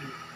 Mm.